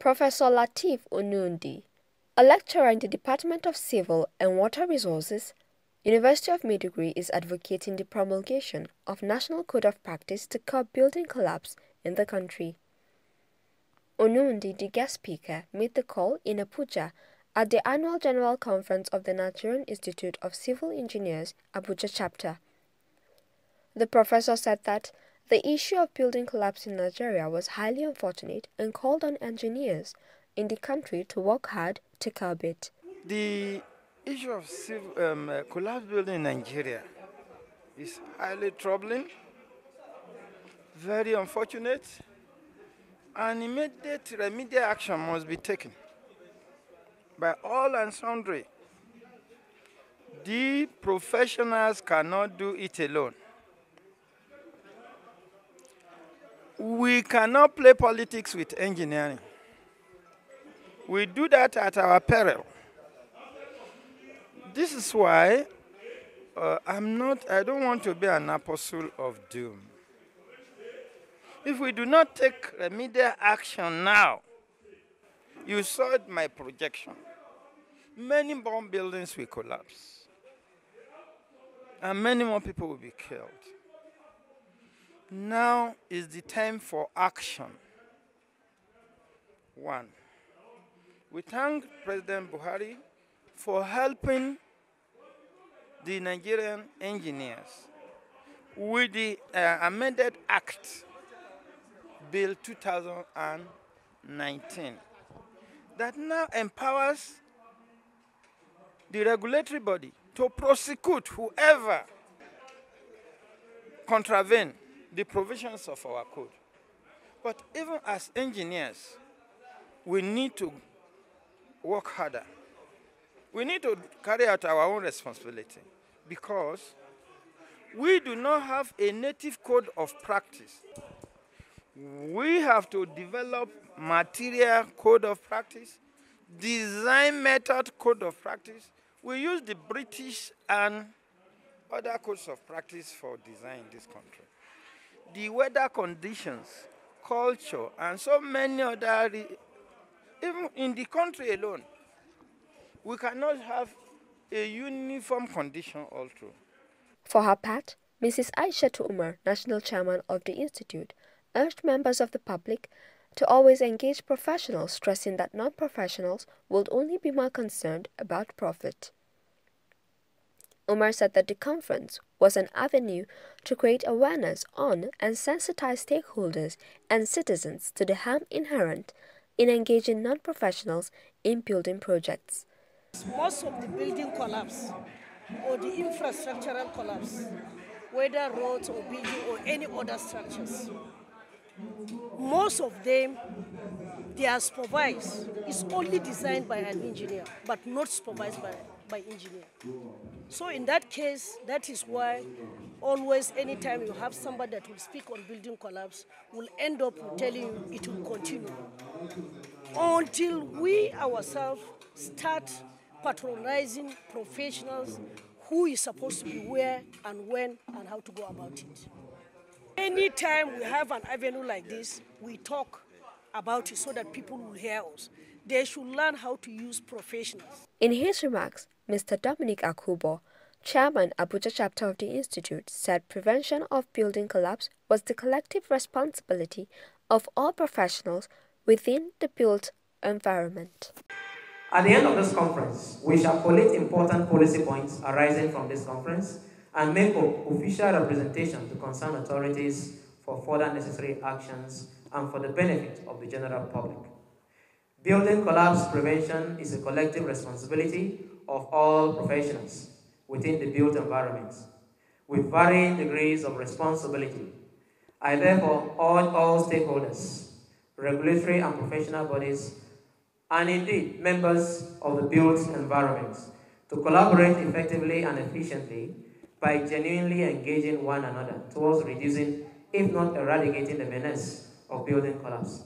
Professor Lateef Onundi, a lecturer in the Department of Civil and Water Resources, University of Maiduguri is advocating the promulgation of National Code of Practice to curb building collapse in the country. Onundi, the guest speaker, made the call in Abuja at the annual General Conference of the Nigerian Institute of Civil Engineers Abuja chapter. The professor said that the issue of building collapse in Nigeria was highly unfortunate and called on engineers in the country to work hard to curb it. The issue of civil, um, uh, collapse building in Nigeria is highly troubling, very unfortunate, and immediate remedial action must be taken by all and sundry. The professionals cannot do it alone. We cannot play politics with engineering. We do that at our peril. This is why uh, I'm not, I don't want to be an apostle of doom. If we do not take remedial action now, you saw my projection. Many bomb buildings will collapse, and many more people will be killed. Now is the time for action. One, we thank President Buhari for helping the Nigerian engineers with the uh, amended Act, Bill 2019, that now empowers the regulatory body to prosecute whoever contravene the provisions of our code. But even as engineers, we need to work harder. We need to carry out our own responsibility because we do not have a native code of practice. We have to develop material code of practice, design method code of practice. We use the British and other codes of practice for design in this country the weather conditions, culture, and so many other, even in the country alone, we cannot have a uniform condition all through. For her part, Mrs. Aisha Umar, national chairman of the institute, urged members of the public to always engage professionals, stressing that non-professionals would only be more concerned about profit. Umar said that the conference was an avenue to create awareness on and sensitize stakeholders and citizens to the harm inherent in engaging non-professionals in building projects. Most of the building collapse or the infrastructural collapse, whether roads or building or any other structures, most of them they are supervised. Only designed by an engineer, but not supervised by by engineer. So in that case, that is why always anytime you have somebody that will speak on building collapse will end up telling you it will continue. Until we ourselves start patronizing professionals who is supposed to be where and when and how to go about it. Anytime we have an avenue like this, we talk about it so that people will hear us. They should learn how to use professionals. In his remarks, Mr. Dominic Akuboh, chairman Abuja chapter of the institute, said prevention of building collapse was the collective responsibility of all professionals within the built environment. At the end of this conference, we shall collate important policy points arising from this conference and make official representation to concerned authorities for further necessary actions and for the benefit of the general public. Building collapse prevention is a collective responsibility of all professionals within the built environment, with varying degrees of responsibility. I therefore urge all stakeholders, regulatory and professional bodies, and indeed members of the built environment to collaborate effectively and efficiently by genuinely engaging one another towards reducing, if not eradicating, the menace of building collapse.